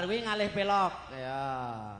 Darwi ngalih pelok. Ya.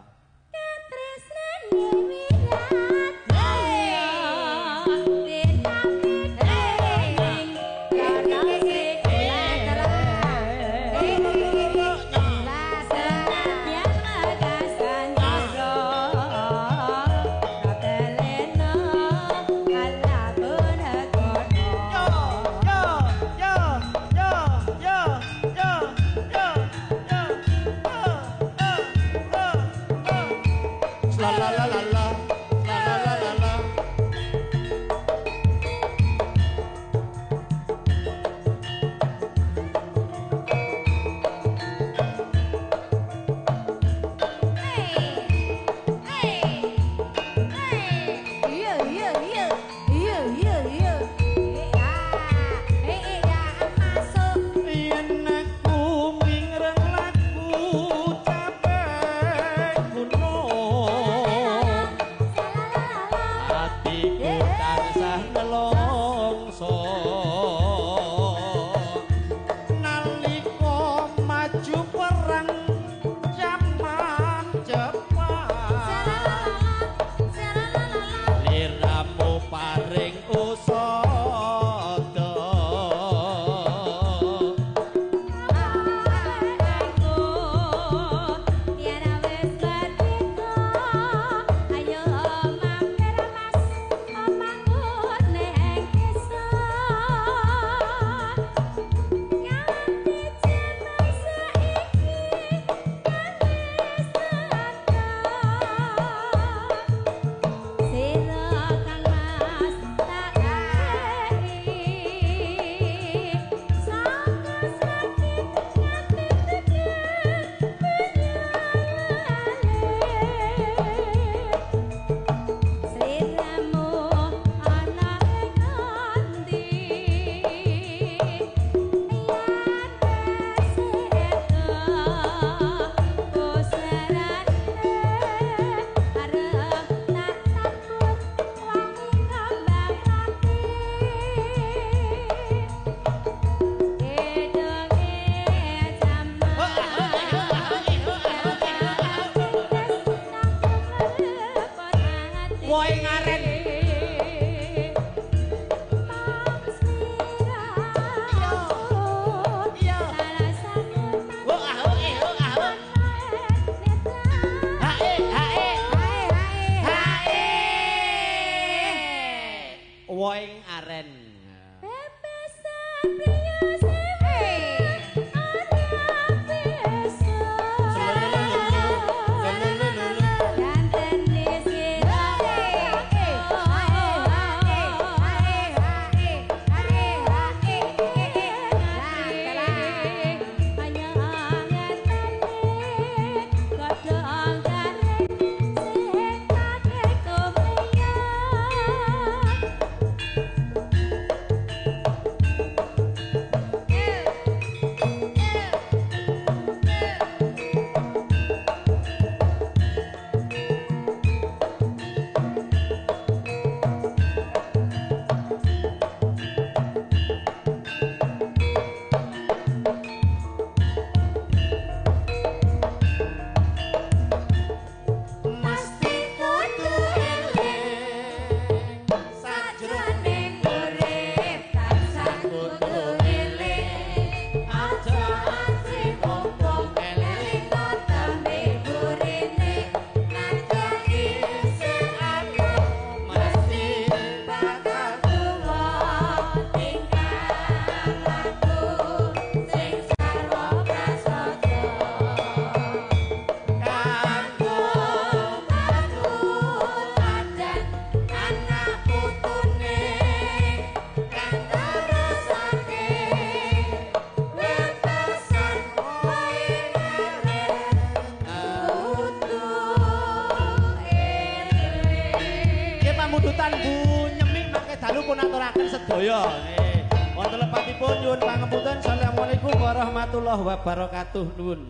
Hello. alone. Woing aren. kudutan bu nyemin mangke dalu pun aturaken sedaya. Oh eh, wonten lepatipun nyuwun pangapunten assalamualaikum warahmatullahi wabarakatuh. Nuwun.